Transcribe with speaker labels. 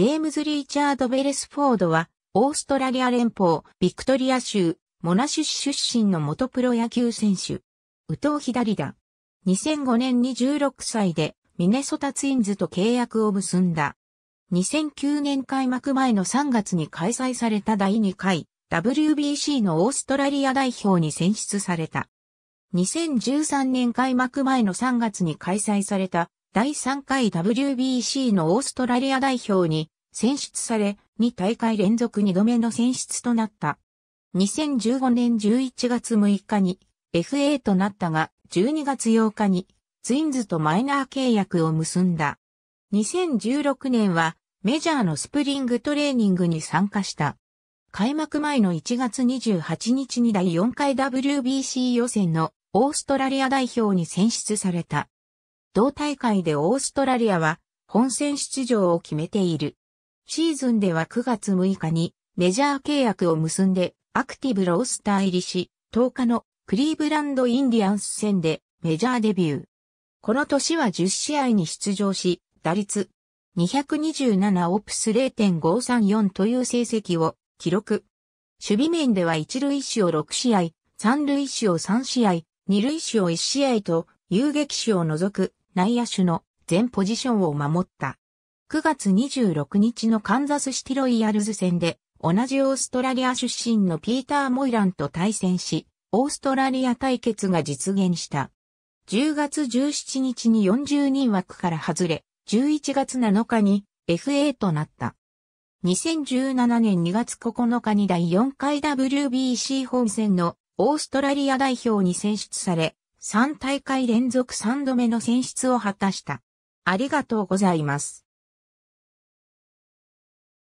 Speaker 1: ジェームズ・リーチャード・ベレスフォードは、オーストラリア連邦、ビクトリア州、モナシュ出身の元プロ野球選手。宇藤左だ。2005年に16歳で、ミネソタツインズと契約を結んだ。2009年開幕前の3月に開催された第2回 WBC のオーストラリア代表に選出された。2013年開幕前の3月に開催された第3回 WBC のオーストラリア代表に選出され、2大会連続2度目の選出となった。2015年11月6日に FA となったが、12月8日にツインズとマイナー契約を結んだ。2016年はメジャーのスプリングトレーニングに参加した。開幕前の1月28日に第4回 WBC 予選のオーストラリア代表に選出された。同大会でオーストラリアは本戦出場を決めている。シーズンでは9月6日にメジャー契約を結んでアクティブロースター入りし、10日のクリーブランドインディアンス戦でメジャーデビュー。この年は10試合に出場し、打率227オプス0.534という成績を記録。守備面では一塁手を6試合、三塁手を3試合、二塁手を1試合と遊撃手を除く内野手の全ポジションを守った。9月26日のカンザスシティロイヤルズ戦で同じオーストラリア出身のピーター・モイランと対戦し、オーストラリア対決が実現した。10月17日に40人枠から外れ、11月7日に FA となった。2017年2月9日に第4回 WBC 本戦のオーストラリア代表に選出され、3大会連続3度目の選出を果たした。ありがとうございます。